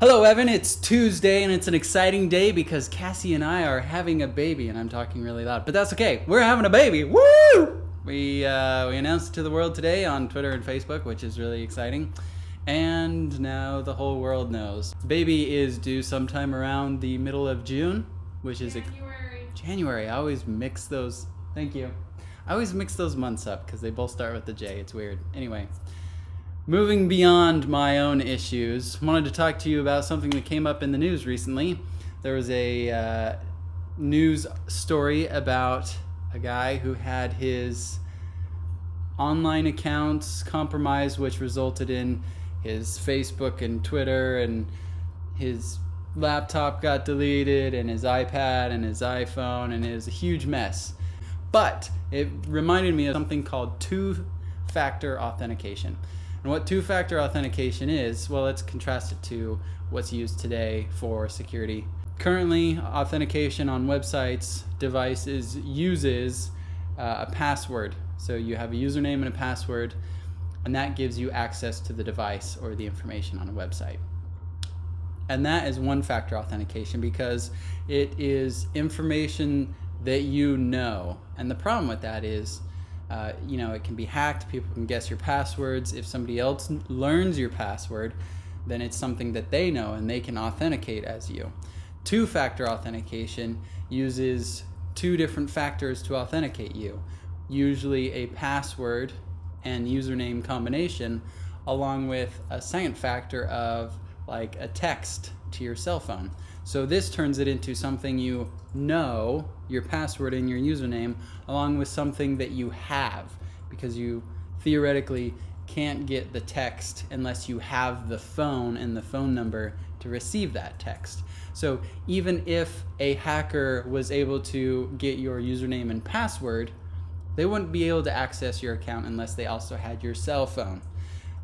Hello, Evan. It's Tuesday, and it's an exciting day because Cassie and I are having a baby, and I'm talking really loud, but that's okay. We're having a baby. Woo! We uh, we announced it to the world today on Twitter and Facebook, which is really exciting, and now the whole world knows. Baby is due sometime around the middle of June, which is January. January. I always mix those. Thank you. I always mix those months up because they both start with the J. It's weird. Anyway, moving beyond my own issues, wanted to talk to you about something that came up in the news recently. There was a uh, news story about a guy who had his online accounts compromised, which resulted in his Facebook and Twitter and his laptop got deleted and his iPad and his iPhone and it was a huge mess. But it reminded me of something called two factor authentication. And what two factor authentication is, well, let's contrast it to what's used today for security. Currently, authentication on websites, devices uses uh, a password. So you have a username and a password, and that gives you access to the device or the information on a website. And that is one factor authentication because it is information that you know. And the problem with that is, uh, you know, it can be hacked. People can guess your passwords. If somebody else learns your password, then it's something that they know and they can authenticate as you. Two factor authentication uses two different factors to authenticate you, usually a password and username combination, along with a second factor of like a text to your cell phone. So this turns it into something you know, your password and your username, along with something that you have, because you theoretically can't get the text unless you have the phone and the phone number to receive that text. So even if a hacker was able to get your username and password, they wouldn't be able to access your account unless they also had your cell phone.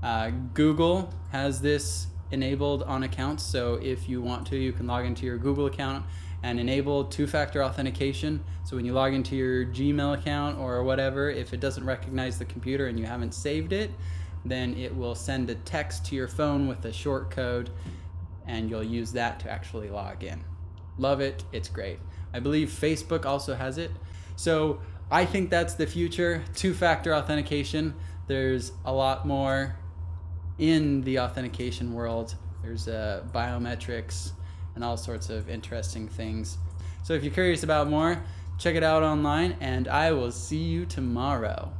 Uh, Google has this enabled on accounts. So if you want to, you can log into your Google account and enable two-factor authentication. So when you log into your Gmail account or whatever, if it doesn't recognize the computer and you haven't saved it, then it will send a text to your phone with a short code and you'll use that to actually log in. Love it. It's great. I believe Facebook also has it. So I think that's the future, two-factor authentication. There's a lot more in the authentication world. There's uh, biometrics and all sorts of interesting things. So if you're curious about more, check it out online, and I will see you tomorrow.